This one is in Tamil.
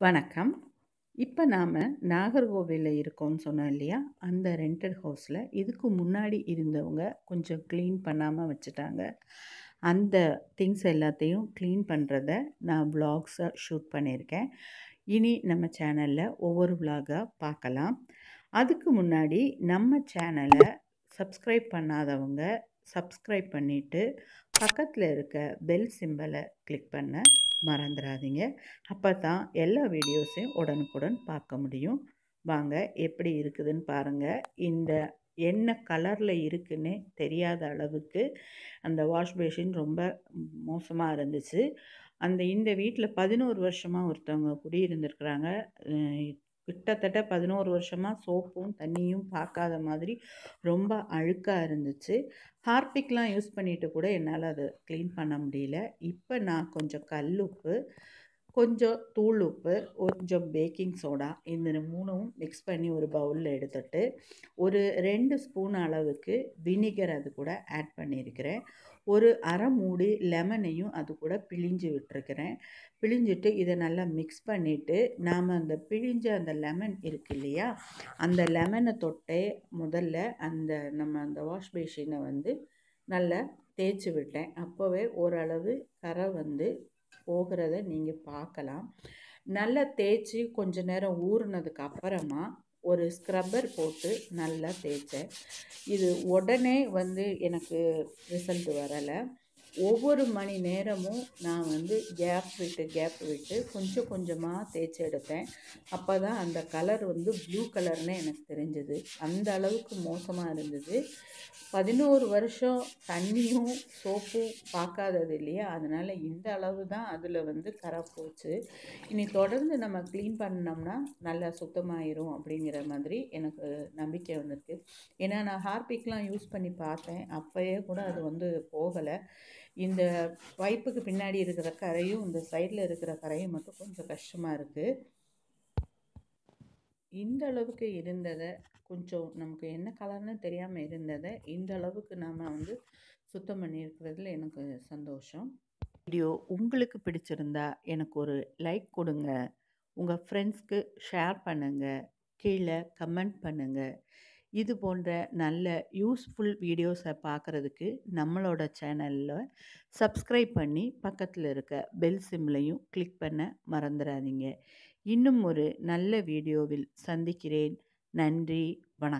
வணக்கம். இப்போ நாம் நாகர்கோவிலில் இருக்கோம்னு சொன்னோம் இல்லையா? அந்த ரெண்டட் ஹவுஸில் இதுக்கு முன்னாடி இருந்தவங்க கொஞ்சம் க்ளீன் பண்ணாமல் வச்சுட்டாங்க. அந்த திங்ஸ் எல்லாத்தையும் க்ளீன் பண்ணுறத நான் விளாக்ஸா ஷூட் பண்ணியிருக்கேன். இனி நம்ம சேனலில் ஒவ்வொரு விளாகா பார்க்கலாம். அதுக்கு முன்னாடி நம்ம சேனலை சப்ஸ்கிரைப் பண்ணாதவங்க சப்ஸ்கிரைப் பண்ணிவிட்டு பக்கத்தில் இருக்க பெல் சிம்பலை கிளிக் பண்ண மறந்துராதீங்க அப்போ தான் எல்லா வீடியோஸையும் உடனுக்குடன் பார்க்க முடியும். வாங்க எப்படி இருக்குதுன்னு பாருங்கள் இந்த என்ன கலரில் இருக்குன்னே தெரியாத அளவுக்கு அந்த வாஷ் பேஷின் ரொம்ப மோசமாக இருந்துச்சு. அந்த இந்த வீட்டில் பதினோரு வருஷமாக ஒருத்தவங்க குடியிருந்திருக்கிறாங்க. கிட்டத்தட்ட பதினோரு வருஷமாக சோப்பும், தண்ணியும் பார்க்காத மாதிரி ரொம்ப அழுக்காக இருந்துச்சு. ஹார்பிக்லாம் யூஸ் பண்ணிட்டு கூட என்னால் அதை க்ளீன் பண்ண முடியல. இப்போ நான் கொஞ்சம் கல்லுப்பு, கொஞ்சம் தூள் உப்பு, கொஞ்சம் பேக்கிங் சோடா இந்த மூணும் மிக்ஸ் பண்ணி ஒரு பவுலில் எடுத்துட்டு, ஒரு ரெண்டு ஸ்பூன் அளவுக்கு வினிகர் அது கூட ஆட் பண்ணியிருக்கிறேன். ஒரு அரை மூடி லெமனையும் அது கூட பிழிஞ்சு விட்டுருக்கிறேன். பிழிஞ்சிட்டு இதை நல்லா மிக்ஸ் பண்ணிவிட்டு நாம் அந்த பிழிஞ்ச அந்த லெமன் இருக்கு இல்லையா? அந்த லெமனை தொட்டே முதல்ல அந்த நம்ம அந்த வாஷ் பேஷினை வந்து நல்லா தேய்ச்சி விட்டேன். அப்போவே ஓரளவு கரை வந்து போகிறத நீங்கள் பார்க்கலாம். நல்லா தேய்ச்சி கொஞ்ச நேரம் ஊறுனதுக்கு அப்புறமா, ஒரு ஸ்க்ரப்பர் போட்டு நல்லா தேய்ச்சேன். இது உடனே வந்து எனக்கு ரிசல்ட் வரலை ஒவ்வொரு மணி நேரமும் நான் வந்து கேப் விட்டு, கேப் விட்டு கொஞ்சம் கொஞ்சமாக தேய்ச்சு எடுத்தேன். அப்பதான் அந்த கலர் வந்து ப்ளூ கலர்னே எனக்கு தெரிஞ்சது. அந்த அளவுக்கு மோசமாக இருந்தது. 11 வருஷம் தண்ணியும், சோப்பும் பார்க்காதது இல்லையா? அதனால் இந்த அளவு தான் அதில் வந்து கரை போச்சு. இனி தொடர்ந்து நம்ம க்ளீன் பண்ணோம்னா நல்லா சுத்தமாயிரும் அப்படிங்கிற மாதிரி எனக்கு நம்பிக்கை வந்திருக்கு. ஏன்னா நான் ஹார்பிக்லாம் யூஸ் பண்ணி பார்த்தேன். அப்போயே கூட அது வந்து போகலை இந்த பைப்புக்கு பின்னாடி இருக்கிற கரையும், இந்த சைடில் இருக்கிற கரையும் மட்டும் கொஞ்சம் கஷ்டமாக இருக்குது இந்த அளவுக்கு இருந்ததை கொஞ்சம் நமக்கு என்ன கலர்னு தெரியாமல் இருந்ததை இந்த அளவுக்கு நாம் வந்து சுத்தம் பண்ணியிருக்கிறதுல எனக்கு சந்தோஷம். வீடியோ உங்களுக்கு பிடிச்சிருந்தா எனக்கு ஒரு லைக் கொடுங்க. உங்கள் ஃப்ரெண்ட்ஸ்க்கு ஷேர் பண்ணுங்கள் கீழே கமெண்ட் பண்ணுங்கள் இது போன்ற நல்ல யூஸ்ஃபுல் வீடியோஸை பார்க்குறதுக்கு நம்மளோட சேனலில் சப்ஸ்கிரைப் பண்ணி, பக்கத்தில் இருக்க பெல் சிம்லையும் கிளிக் பண்ண மறந்துடாதீங்க இன்னும் ஒரு நல்ல வீடியோவில் சந்திக்கிறேன். நன்றி. வணக்கம்.